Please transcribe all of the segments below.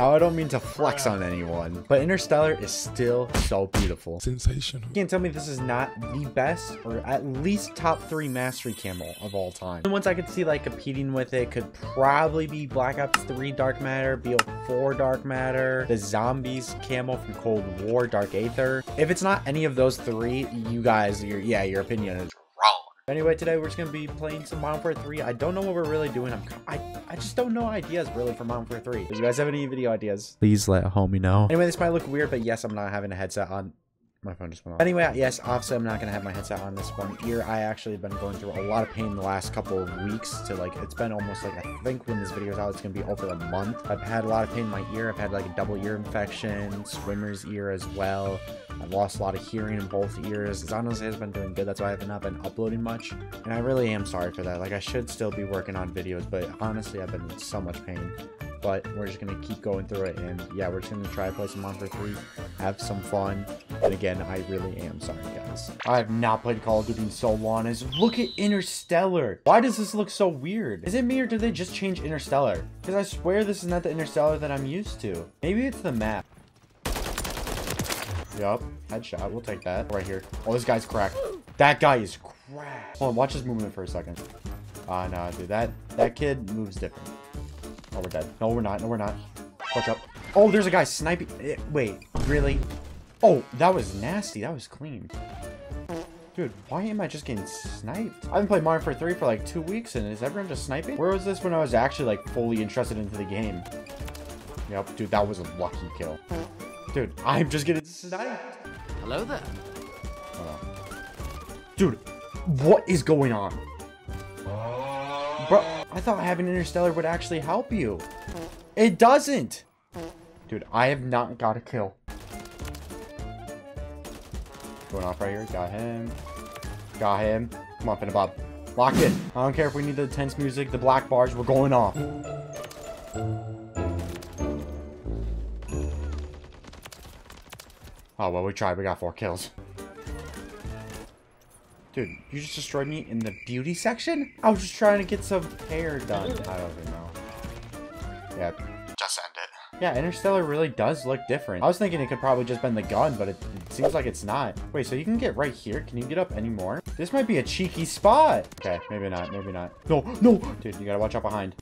Now, I don't mean to flex on anyone, but Interstellar is still so beautiful. Sensational. You can't tell me this is not the best, or at least top three mastery camo of all time. The ones I could see like competing with it could probably be Black Ops 3 Dark Matter, BO4 Dark Matter, the Zombies camo from Cold War Dark Aether. If it's not any of those three, you guys, your yeah, your opinion is. Anyway, today we're just gonna be playing some Modern Warfare 3. I don't know what we're really doing. I'm, I, I just don't know ideas really for Modern Warfare 3. Do you guys have any video ideas? Please let homie know. Anyway, this might look weird, but yes, I'm not having a headset on. My phone just went off. Anyway, yes, obviously I'm not going to have my headset on this one ear. I actually have been going through a lot of pain the last couple of weeks to like, it's been almost like, I think when this video is out, it's going to be over a month. I've had a lot of pain in my ear. I've had like a double ear infection, swimmer's ear as well. I've lost a lot of hearing in both ears. Zanos has been doing good. That's why I have not been uploading much. And I really am sorry for that. Like, I should still be working on videos, but honestly, I've been in so much pain but we're just gonna keep going through it and yeah we're just gonna try to play some Monster 3 have some fun and again I really am sorry guys I have not played Call of Duty in so long as look at Interstellar why does this look so weird is it me or did they just change Interstellar because I swear this is not the Interstellar that I'm used to maybe it's the map Yup, headshot. We'll take that. Right here. Oh, this guy's cracked. That guy is cracked. Hold on, watch his movement for a second. Ah, uh, no, dude. That, that kid moves different. Oh, we're dead. No, we're not. No, we're not. Watch up. Oh, there's a guy sniping. Eh, wait, really? Oh, that was nasty. That was clean. Dude, why am I just getting sniped? I haven't played Mario Kart 3 for like two weeks, and is everyone just sniping? Where was this when I was actually like fully interested into the game? Yep, dude, that was a lucky kill. Dude, I'm just getting sniped. Hello there. Dude, what is going on? Bro, I thought having Interstellar would actually help you. It doesn't. Dude, I have not got a kill. Going off right here. Got him. Got him. Come on, Bob. Lock it. I don't care if we need the tense music, the black bars. We're going off. Oh, well, we tried. We got four kills. Dude, you just destroyed me in the beauty section? I was just trying to get some hair done. I don't even know. Yeah. Just end it. Yeah, Interstellar really does look different. I was thinking it could probably just been the gun, but it, it seems like it's not. Wait, so you can get right here? Can you get up anymore? This might be a cheeky spot. Okay, maybe not, maybe not. No, no! Dude, you gotta watch out behind.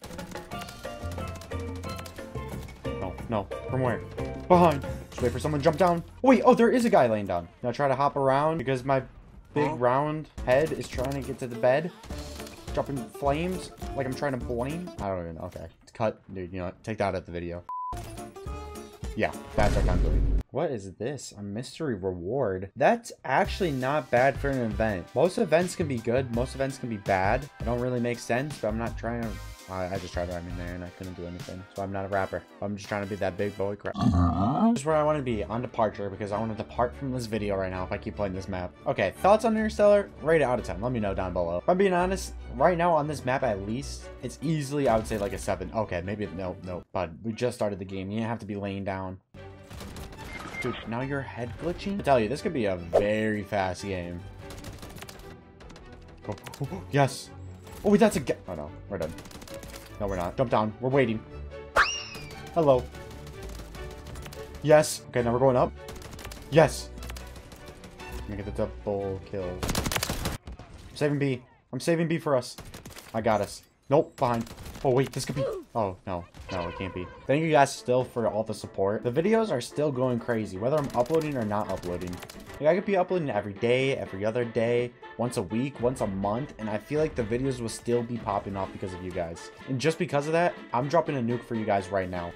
No, no. From where? Behind. Just wait for someone to jump down. Oh, wait, oh, there is a guy laying down. Now try to hop around because my big uh-huh. round head is trying to get to the bed. Dropping flames like I'm trying to blame. I don't even know. Okay. Cut. Dude, you know what? Take that out of the video. Yeah, that's what I'm doing. What is this? A mystery reward? That's actually not bad for an event. Most events can be good. Most events can be bad. It don't really make sense, but I'm not trying to I, I just tried rhyming there and I couldn't do anything. So I'm not a rapper. I'm just trying to be that big boy crap. Uh -huh. This is where I want to be, on departure, because I want to depart from this video right now if I keep playing this map. Okay, thoughts on Interstellar? Rate it out of 10. Let me know down below. If I'm being honest, right now on this map at least, it's easily, I would say like a 7. Okay, maybe, no, no. But we just started the game. You didn't have to be laying down. Dude, now you're head glitching? I tell you, this could be a very fast game. Oh, oh, oh, yes. Oh, wait, that's a... Oh, no. We're done. No, we're not. Jump down. We're waiting. Hello. Yes. Okay, now we're going up. Yes. Let me get the double kill. I'm saving B. I'm saving B for us. I got us. Nope, behind. Oh, wait, this could be... Oh, no. No, it can't be. Thank you guys still for all the support. The videos are still going crazy, whether I'm uploading or not uploading. Like, I could be uploading every day, every other day, once a week, once a month, and I feel like the videos will still be popping off because of you guys. And just because of that, I'm dropping a nuke for you guys right now.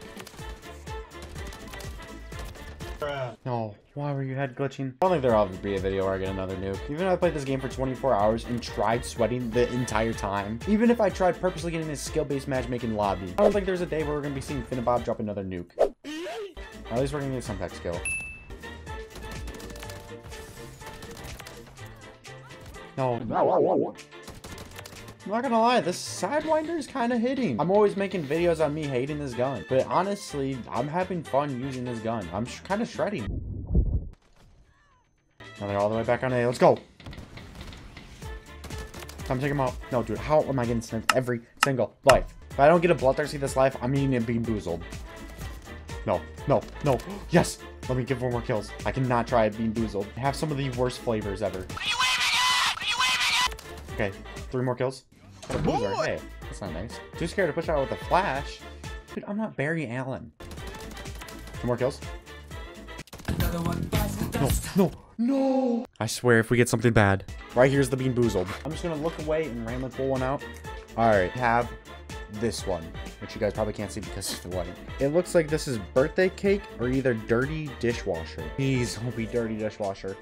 Why were you head glitching? I don't think there'll ever be a video where I get another nuke. Even if I played this game for 24 hours and tried sweating the entire time, even if I tried purposely getting a skill-based matchmaking lobby, I don't think there's a day where we're gonna be seeing Finnabob drop another nuke. At least we're gonna get some tech skill. No. I'm not gonna lie, this Sidewinder is kind of hitting. I'm always making videos on me hating this gun. But honestly, I'm having fun using this gun. I'm kind of shredding. Now they're all the way back on A. Let's go. Time to take him out. No, dude, how am I getting sniped every single life? If I don't get a Bloodthirsty this life, I'm eating a Bean Boozled. No, no, no. Yes! Let me get four more kills. I cannot try Bean Boozled. Have some of the worst flavors ever. Okay, three more kills. Got. Hey, that's not nice. Too scared to push out with a flash. Dude, I'm not Barry Allen. Two more kills. No, no, no! I swear if we get something bad. Right here's the Bean Boozled. I'm just gonna look away and randomly pull one out. Alright, have this one, which you guys probably can't see because of the lighting. It looks like this is birthday cake or either dirty dishwasher. Please don't be dirty dishwasher.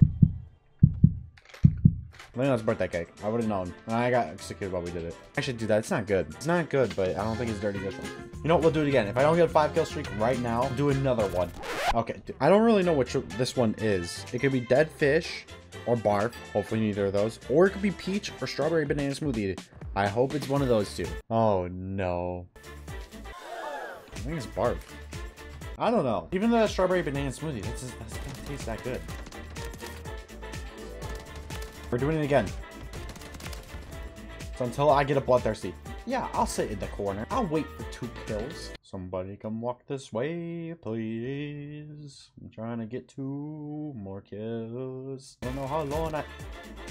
I know that's birthday cake. I would have known. I got executed while we did it. I should do that. It's not good. It's not good, but I don't think it's dirty dishwasher. You know what? We'll do it again. If I don't get a five kill streak right now, do another one. Okay. I don't really know which this one is. It could be dead fish or barf. Hopefully neither of those. Or it could be peach or strawberry banana smoothie. I hope it's one of those two. Oh, no. I think it's barf. I don't know. Even the strawberry banana smoothie, that's not taste that good. We're doing it again. So until I get a bloodthirsty. Yeah, I'll sit in the corner. I'll wait for two kills. Somebody come walk this way, please. I'm trying to get two more kills. I don't know how long I...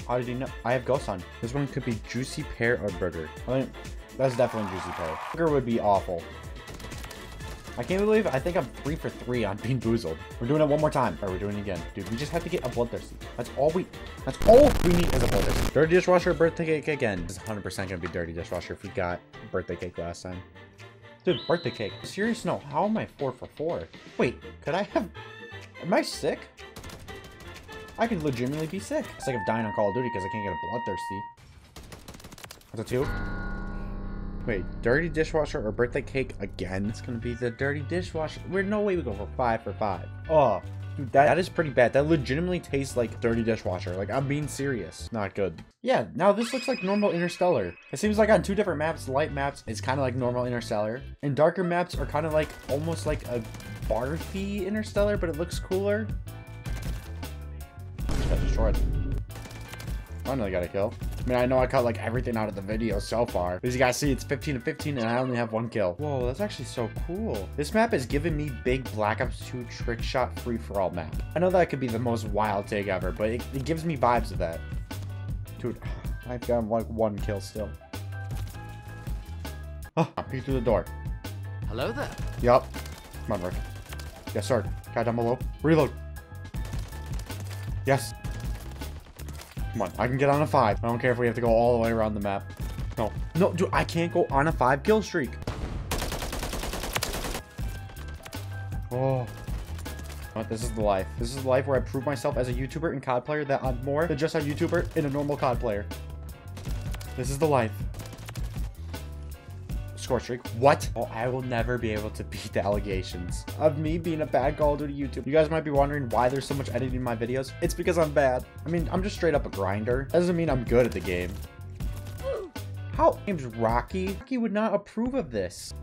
How did he know? I have ghost on. This one could be juicy pear or burger. I mean, that's definitely juicy pear. Burger would be awful. I can't believe I think I'm three for three on Bean Boozled. We're doing it one more time. Right, we're doing it again. Dude, we just have to get a Bloodthirsty. That's all we, that's all we need is a Bloodthirsty. Dirty Dishwasher, birthday cake again. This is 100% gonna be Dirty Dishwasher if we got birthday cake last time. Dude, birthday cake. Serious? No, how am I four for four? Wait, could I have, am I sick? I could legitimately be sick. Sick of dying on Call of Duty because I can't get a Bloodthirsty. That's a two. Wait, dirty dishwasher or birthday cake again? It's gonna be the dirty dishwasher. We're no way we go for five for five. Oh, dude, that, that is pretty bad. That legitimately tastes like dirty dishwasher. Like, I'm being serious. Not good. Yeah, now this looks like normal Interstellar. It seems like on two different maps, light maps is kind of like normal Interstellar. And darker maps are kind of like, almost like a barfy Interstellar, but it looks cooler. Just got destroyed. Finally got a kill. I mean, I know I cut like everything out of the video so far. But As you guys see, it's 15 to 15 and I only have one kill. Whoa, that's actually so cool. This map is giving me big Black Ops 2 trick shot free-for-all map. I know that could be the most wild take ever, but it, it gives me vibes of that. Dude, I've got like one kill still. Oh, I peeked through the door. Hello there. Yup. Come on, Rick. Yes, sir. Guy down below. Reload. Yes. Come on, I can get on a five. I don't care if we have to go all the way around the map. No, no, dude, I can't go on a five kill streak. Oh. But this is the life. This is the life where I prove myself as a YouTuber and COD player that I'm more than just a YouTuber and a normal COD player. This is the life. Score streak. What? Oh, I will never be able to beat the allegations of me being a bad Call of Duty YouTuber. You guys might be wondering why there's so much editing in my videos. It's because I'm bad. I mean, I'm just straight up a grinder. That doesn't mean I'm good at the game. How? Name's Rocky. Rocky would not approve of this.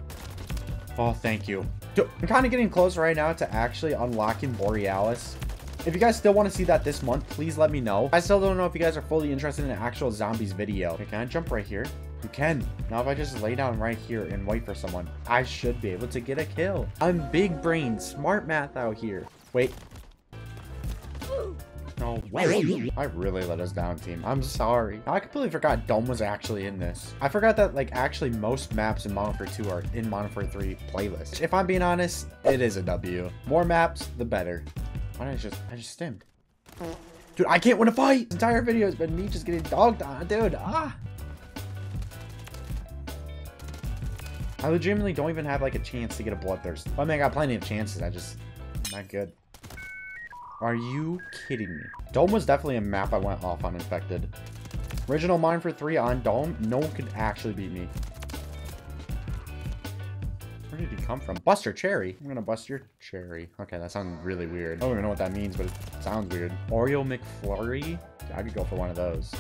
Oh, thank you. I'm kind of getting close right now to actually unlocking Borealis. If you guys still want to see that this month, please let me know. I still don't know if you guys are fully interested in an actual zombies video. Okay, can I jump right here? You can. Now if I just lay down right here and wait for someone, I should be able to get a kill. I'm big brain, smart math out here. Wait. No way. I really let us down, team. I'm sorry. I completely forgot Dome was actually in this. I forgot that, like, actually most maps in Modern Warfare 2 are in Modern Warfare 3 playlist. If I'm being honest, it is a W. More maps, the better. Why did I just, I just stimmed. Dude, I can't win a fight! This entire video has been me just getting dogged on. Dude, ah! I legitimately don't even have like a chance to get a bloodthirst. I mean, I got plenty of chances. I just not good. Are you kidding me? Dome was definitely a map I went off on infected. Original mine for three on Dome. No one could actually beat me. Where did he come from? Buster Cherry. I'm gonna bust your cherry. Okay, that sounds really weird. I don't even know what that means, but it sounds weird. Oreo McFlurry? I could go for one of those.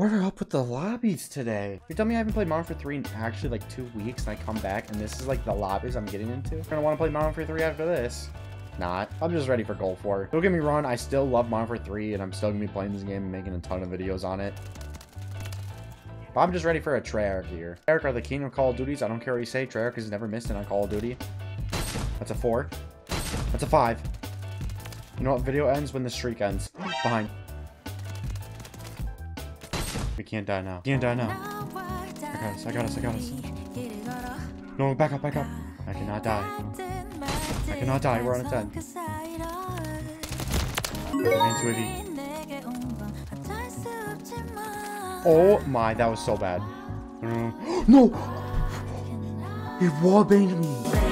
What are up with the lobbies today? You tell me I haven't played Modern Warfare 3 in actually like two weeks and I come back and this is like the lobbies I'm getting into? I'm gonna want to play Modern Warfare 3 after this. Not. I'm just ready for Gulf War. Don't get me wrong, I still love Modern Warfare 3 and I'm still gonna be playing this game and making a ton of videos on it. But I'm just ready for a Treyarch here. Treyarch are the king of Call of Duties. I don't care what you say. Treyarch has never missed it on Call of Duty. That's a four. That's a five. You know what? Video ends when the streak ends. Behind. We can't die now. Can't die now. I got us. I got us. I got us. No, back up. Back up. I cannot die. I cannot die. We're on a 10. Oh my, that was so bad. No! It wallbanged me!